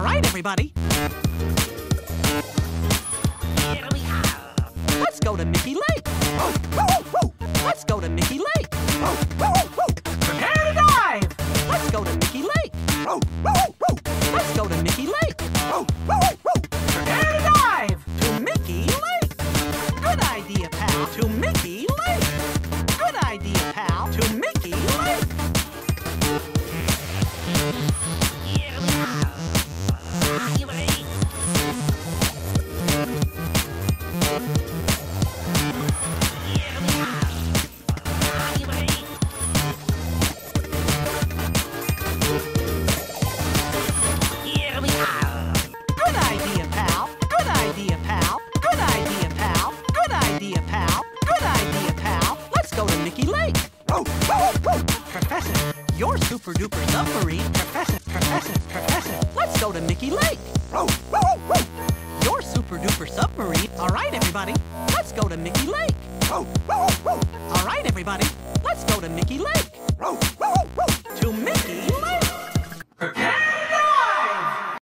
All right, everybody. Here we are. Let's go to Mickey Lake. Let's go to Mickey Lake. Prepare to dive. Let's go to Mickey Lake. Let's go to Mickey Lake. Prepare to dive to Mickey Lake. Good idea, pal. To Mickey Lake. Good idea, Professor, your super duper submarine. Professor, Professor, Professor. Let's go to Mickey Lake. Your super duper submarine. All right, everybody. Let's go to Mickey Lake. All right, everybody. Let's go to Mickey Lake.